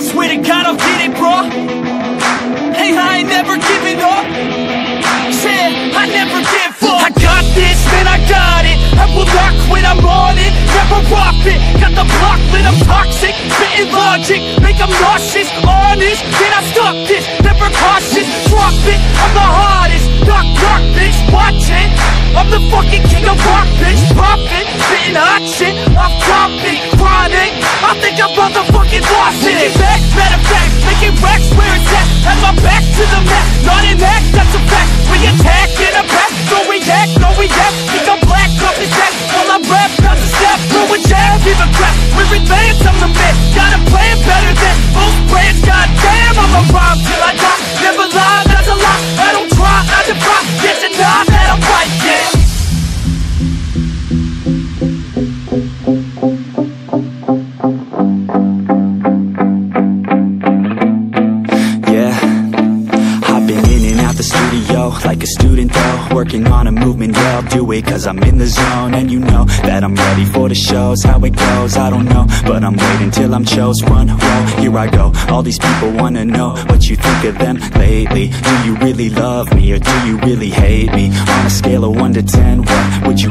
Swear to God, I'll get it, bro. Hey, I ain't never giving up. Yeah, I never give up. I got this, man, I got it. I will not quit, I'm on it. Never off it. Got the block lit, I'm toxic. Spitting logic, make them nauseous. Honest, can I stop this? Never cautious, drop it. I'm the hardest. Knock, knock, bitch, watch it. I'm the fucking king of rock, bitch. Pop it, spitting hot shit. Off topic, my back to the mat, not an act, that's a fact. We attack in a back, no react, no react. Think I'm black, off his back. While I rap, bounce a step, throw a jab, a crap. We're advanced, I'm the man. Got a plan better than most brands. Goddamn, I'm a rhyme do it cause I'm in the zone. And you know that I'm ready for the shows. How it goes, I don't know. But I'm waiting till I'm chose. Front row, here I go. All these people wanna know what you think of them lately. Do you really love me or do you really hate me? On a scale of 1 to 10, what would you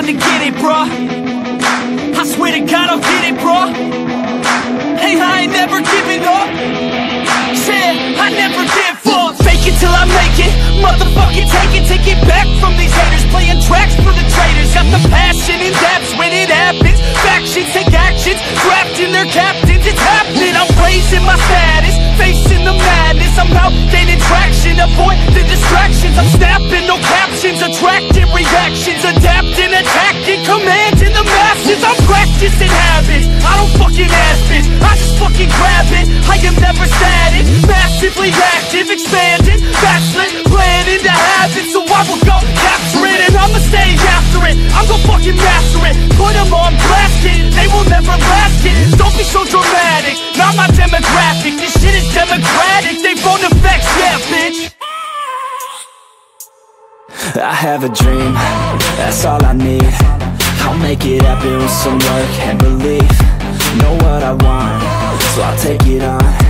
one to get it, bruh. I swear to God, I'll get it, bruh. Hey, I ain't never giving up. Yeah, I never give up. Fake it till I make it. Motherfucking take it, take it back from these haters. Playing tracks for the traitors. Got the passion in depths when it happens. Factions take actions, drafting their captains. Massively active, expanding, backslid, planning to have it. So I will go capture it and I'ma stay after it. I'm gonna fucking master it. Put them on blast. They will never last it. Don't be so dramatic. Not my demographic. This shit is democratic. They phone effects, yeah, bitch. I have a dream, that's all I need I'll make it happen with some work and belief Know what I want, so I'll take it on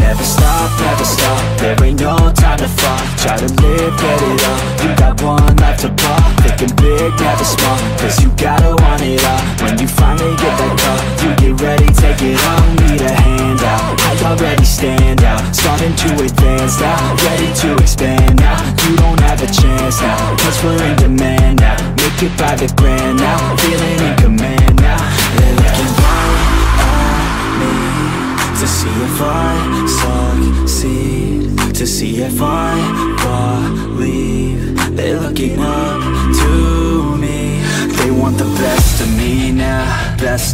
Never stop, never stop, there ain't no time to fall Try to live, get it all, you got one life to ball Thinking big, never small, cause you gotta want it all. When you finally get that call, you get ready, take it on Need a hand out, I already stand out. Starting to advance now, ready to expand now. You don't have a chance now, cause we're in demand now. Make it by the grand now, feeling